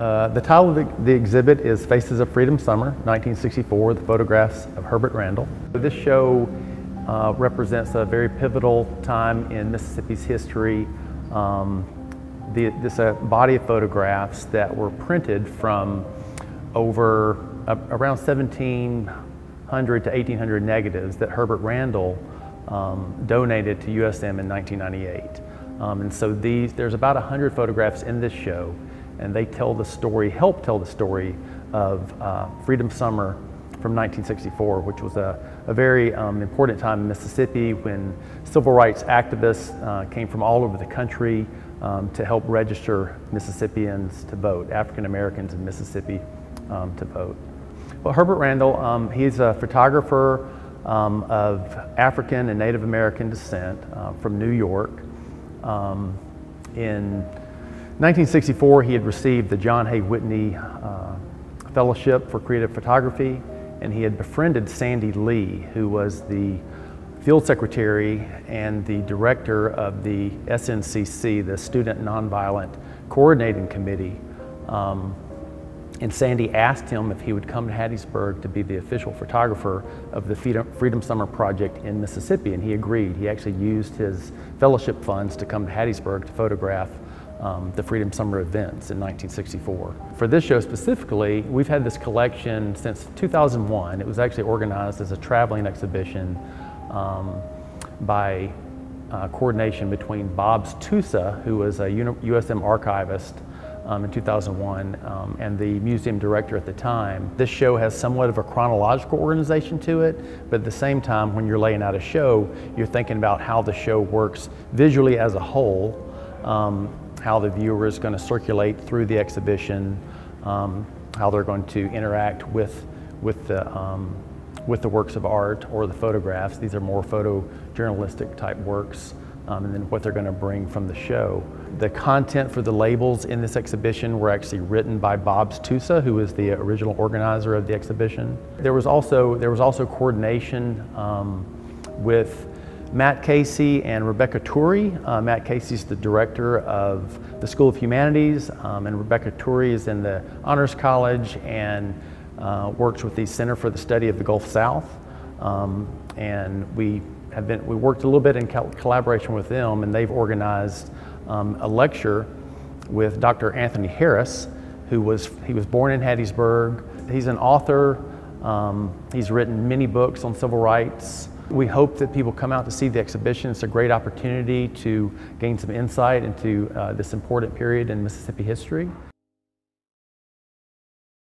Uh, the title of the, the, exhibit is Faces of Freedom Summer, 1964, the photographs of Herbert Randall. This show uh, represents a very pivotal time in Mississippi's history. Um, the, this a body of photographs that were printed from over uh, around 1700 to 1800 negatives that Herbert Randall um, donated to USM in 1998. Um, and so these, there's about 100 photographs in this show and they tell the story, help tell the story of uh, Freedom Summer from 1964, which was a, a very um, important time in Mississippi when civil rights activists uh, came from all over the country um, to help register Mississippians to vote, African Americans in Mississippi um, to vote. Well, Herbert Randall, um, he's a photographer um, of African and Native American descent uh, from New York. Um, in 1964, he had received the John Hay Whitney uh, Fellowship for Creative Photography, and he had befriended Sandy Leigh, who was the field secretary and the director of the SNCC, the Student Nonviolent Coordinating Committee. Um, and Sandy asked him if he would come to Hattiesburg to be the official photographer of the Freedom Summer Project in Mississippi, and he agreed. He actually used his fellowship funds to come to Hattiesburg to photograph um, the Freedom Summer events in 1964. For this show specifically, we've had this collection since 2001. It was actually organized as a traveling exhibition um, by uh, coordination between Bobs Tusa, who was a USM archivist um, in 2001 um, and the museum director at the time. This show has somewhat of a chronological organization to it, but at the same time, when you're laying out a show, you're thinking about how the show works visually as a whole um, how the viewer is going to circulate through the exhibition, um, how they're going to interact with, with, the, um, with the works of art or the photographs. These are more photojournalistic type works. Um, and then what they're going to bring from the show. The content for the labels in this exhibition were actually written by Bobs Tusa, who was the original organizer of the exhibition. There was also, there was also coordination um, with Matt Casey and Rebecca Tuuri. Uh, Matt Casey is the director of the School of Humanities, um, and Rebecca Tuuri is in the Honors College and uh, works with the Center for the Study of the Gulf South. Um, and we have been, we worked a little bit in collaboration with them, and they've organized um, a lecture with Dr. Anthony Harris, who was, he was born in Hattiesburg. He's an author. Um, he's written many books on civil rights. We hope that people come out to see the exhibition. It's a great opportunity to gain some insight into uh, this important period in Mississippi history.